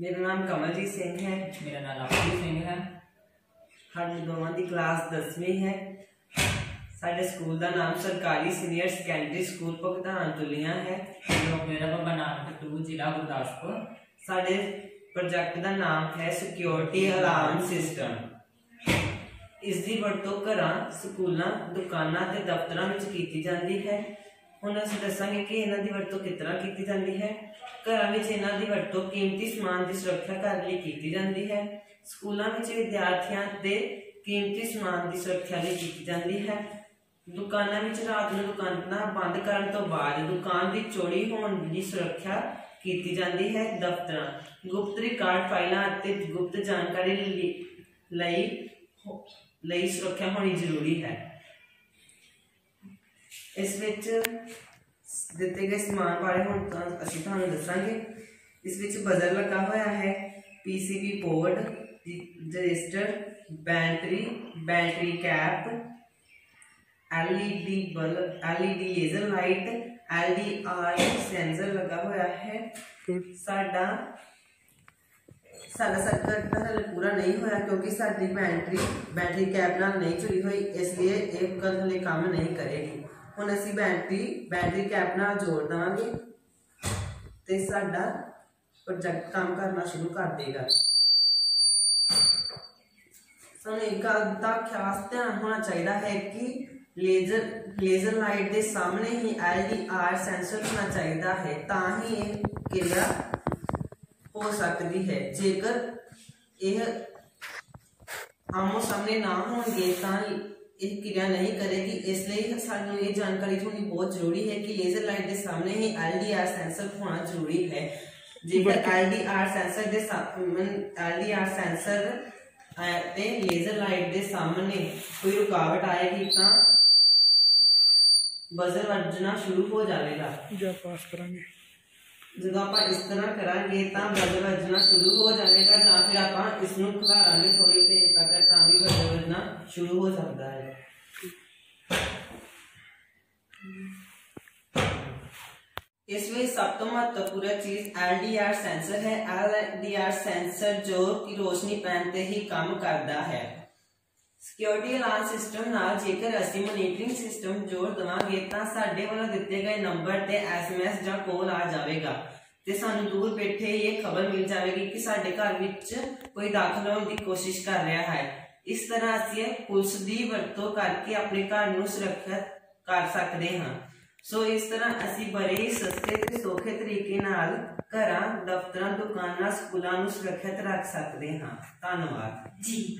ਮੇਰਾ ਨਾਮ ਕਮਲਜੀਤ ਸਿੰਘ ਹੈ। ਮੇਰਾ ਨਾਮ ਲਵਪ੍ਰੀਤ ਸਿੰਘ ਹੈ। ਸਾਡੀ ਦੋਵਾਂ ਦੀ ਕਲਾਸ 10ਵੀਂ ਹੈ। ਸਾਡੇ ਸਕੂਲ ਦਾ ਨਾਮ ਸਰਕਾਰੀ ਸੀਨੀਅਰ ਸੈਕੰਡਰੀ ਸਕੂਲ ਭਗਤਾਨ ਤੁਲੀਆਂ ਹੈ। ਲੋਕ ਮੇਰਾ ਬਾਬਾ ਨਾਨਕ ਟੂ ਜ਼ਿਲ੍ਹਾ ਗੁਰਦਾਸਪੁਰ। ਸਾਡੇ ਪ੍ਰੋਜੈਕਟ ਦਾ ਨਾਮ ਹੈ ਸਿਕਿਉਰਿਟੀ ਅਲਾਰਮ ਸਿਸਟਮ ਇਸ ਦੀ ਵਰਤੋਂ ਘਰਾਂ ਸਕੂਲਾਂ ਦੁਕਾਨਾਂ ਤੇ ਦਫ਼ਤਰਾਂ ਵਿੱਚ ਕੀਤੀ ਜਾਂਦੀ ਹੈ। ਹੁਣ ਅਸੀਂ ਦੱਸਾਂਗੇ ਕਿ ਇਹਨਾਂ ਦੀ ਵਰਤੋਂ ਕਿਸ ਕੀਤੀ ਜਾਂਦੀ ਹੈ। ਘਰਾਂ ਵਿੱਚ ਇਹਨਾਂ ਦੀ ਵਰਤੋਂ ਕੀਮਤੀ ਸਮਾਨ ਦੀ ਸੁਰੱਖਿਆ ਕਰਨ ਲਈ ਕੀਤੀ ਜਾਂਦੀ ਹੈ। ਸਕੂਲਾਂ ਵਿੱਚ ਵਿਦਿਆਰਥੀਆਂ ਦੇ ਕੀਮਤੀ ਸਮਾਨ ਦੀ ਸੁਰੱਖਿਆ ਲਈ ਕੀਤੀ ਜਾਂਦੀ ਹੈ। ਦੁਕਾਨਾਂ ਵਿੱਚ ਰਾਤ ਨੂੰ ਦੁਕਾਨਾਂ ਬੰਦ ਕਰਨ ਤੋਂ ਬਾਅਦ ਦੁਕਾਨ ਦੀ ਚੋਰੀ ਹੋਣ ਦੀ ਸੁਰੱਖਿਆ ਕੀਤੀ ਜਾਂਦੀ ਹੈ ਦਫ਼ਤਰਾਂ। ਗੁਪਤ ਰਿਕਾਰਡ ਫਾਈਲਾਂ ਅਤੇ ਗੁਪਤ ਜਾਣਕਾਰੀ ਲਈ ਲਈ ਸੁਰੱਖਿਆ ਹੋਣੀ ਜ਼ਰੂਰੀ ਹੈ। ਇਸ ਵਿੱਚ ਦਿੱਤੇ ਗਏ ਸਮਾਨ ਬਾਰੇ ਹੁਣ ਤਾਂ ਅਸੀਂ ਤੁਹਾਨੂੰ ਦੱਸਾਂਗੇ ਇਸ ਵਿੱਚ ਬਜ਼ਰ ਲੱਗਾ ਹੋਇਆ ਹੈ PCB board resistor battery battery cap LED bulb LED laser light LDR sensor ਲੱਗਾ ਹੋਇਆ ਹੈ ਸਾਡਾ ਸਾਡਾ ਸਰਕਟ ਤਾਂ ਹਾਲੇ ਪੂਰਾ ਨਹੀਂ ਹੋਇਆ ਕਿਉਂਕਿ ਸਾਡੀ ਬੈਟਰੀ ਬੈਟਰੀ ਕੈਪ ਨਾਲ ਨਹੀਂ ਜੁੜੀ ਹੋਈ ਇਸ ਲਈ ਇਹ ਕਦ ਹਲੇ ਕੰਮ ਨਹੀਂ ਕਰੇਗੀ ਹੁਣ ਅਸੀਂ ਬੈਟਰੀ ਬੈਟਰੀ ਕੈਪ ਨਾਲ ਜੋੜ ਦੇਵਾਂਗੇ ਤੇ ਸਾਡਾ ਪ੍ਰੋਜੈਕਟ ਕੰਮ ਕਰਨਾ ਸ਼ੁਰੂ ਕਰ ਦੇਗਾ ਸਾਨੂੰ ਇੱਕ ਗੱਲ ਦਾ ਖਾਸ ਧਿਆਨ ਹੋਣਾ ਚਾਹੀਦਾ ਹੈ ਕਿ ਲੇਜ਼ਰ ਲੇਜ਼ਰ ਲਾਈਟ ਦੇ ਸਾਹਮਣੇ ਹੀ LDR ਸੈਂਸਰ ਹੋਣਾ ਚਾਹੀਦਾ ਹੈ ਤਾਂ ਹੀ ਇਹ ਕਿਰਿਆ ਹੋ ਸਕਦੀ ਹੈ ਜੇਕਰ ਇਹ ਆਮੋ ਸਾਹਮਣੇ ਨਾ ਹੋਣਗੇ ਤਾਂ ਇਹ ਕਿਰਿਆ ਨਹੀਂ ਕਰੇਗੀ ਇਸ ਲਈ ਸਾਨੂੰ ਇਹ ਜਾਣਕਾਰੀ ਹੋਣੀ ਬਹੁਤ ਜ਼ਰੂਰੀ ਹੈ ਕਿ ਲੇਜ਼ਰ ਲਾਈਟ ਦੇ ਸਾਹਮਣੇ ਹੀ LDR ਸੈਂਸਰ ਹੋਣਾ ਜ਼ਰੂਰੀ ਹੈ ਜੇਕਰ LDR ਸੈਂਸਰ ਦੇ ਸਾਹਮਣੇ LDR ਸੈਂਸਰ ਅਹ, ਤੇ ਲੇਜ਼ਰ ਲਾਈਟ ਦੇ ਸਾਹਮਣੇ ਕੋਈ ਰੁਕਾਵਟ ਆਏਗੀ ਤਾਂ ਬਜ਼ਰ ਵੱਜਣਾ ਸ਼ੁਰੂ ਹੋ ਜਾਵੇਗਾ ਜਾਂ ਪਾਸ ਕਰਾਂਗੇ ਜਦੋਂ ਆਪਾਂ ਇਸ ਤਰ੍ਹਾਂ ਕਰਾਂਗੇ ਤਾਂ ਬਜ਼ਰ ਵੱਜਣਾ ਸ਼ੁਰੂ ਹੋ ਜਾਵੇਗਾ ਜਾਂ ਫਿਰ ਆਪਾਂ ਇਸ ਨੂੰ ਖਿਲਾਰਾਂਗੇ ਥੋੜੀ ਦੇਰ ਤੱਕ ਤਾਂ ਵੀ ਬਜ਼ਰ ਵੱਜਣਾ ਸ਼ੁਰੂ ਹੋ ਜਾਂਦਾ ਹੈ ਇਸ ਵਿੱਚ ਸਭ ਤੋਂ ਮਹੱਤਵਪੂਰਨ ਚੀਜ਼ LDR ਸੈਂਸਰ ਹੈ LDR ਸੈਂਸਰ ਜੋ ਕਿ ਰੋਸ਼ਨੀ ਪੈਣ ਤੇ ਹੀ ਕੰਮ ਕਰਦਾ ਹੈ ਸਿਕਿਉਰਿਟੀ ਅਲਾਰਮ ਸਿਸਟਮ ਨਾਲ ਜੇਕਰ ਅਸੀਂ ਮੋਨੀਟਰਿੰਗ ਸਿਸਟਮ ਜੋੜ ਦਵਾਂਗੇ ਤਾਂ ਸਾਡੇ ਵੱਲੋਂ ਦਿੱਤੇ ਗਏ ਨੰਬਰ ਤੇ ਐਸਐਮਐਸ ਜਾਂ ਕਾਲ ਆ ਜਾਵੇਗਾ। ਤੇ ਸਾਨੂੰ ਦੂਰ ਬੈਠੇ ਇਹ ਖਬਰ ਮਿਲ ਜਾਵੇਗੀ ਕਿ ਸਾਡੇ ਘਰ ਵਿੱਚ ਕੋਈ ਦਾਖਲ ਹੋਣ ਦੀ ਕੋਸ਼ਿਸ਼ ਕਰ ਰਿਹਾ ਹੈ। ਇਸ ਤਰ੍ਹਾਂ ਅਸੀਂ ਪੁਲਿਸ ਦੀ ਵਰਤੋਂ ਕਰਕੇ ਆਪਣੇ ਘਰ ਨੂੰ ਸੁਰੱਖਿਅਤ ਕਰ ਸਕਦੇ ਹਾਂ। ਸੋ ਇਸ ਤਰ੍ਹਾਂ ਅਸੀਂ ਬੜੇ ਹੀ ਸਸਤੇ ਤੇ ਸੌਖੇ ਤਰੀਕੇ ਨਾਲ ਘਰਾਂ, ਦਫ਼ਤਰਾਂ, ਦੁਕਾਨਾਂ, ਸਕੂਲਾਂ ਨੂੰ ਸੁਰੱਖਿਅਤ ਰੱਖ ਸਕਦੇ ਹਾਂ। ਧੰਨਵਾਦ। ਜੀ।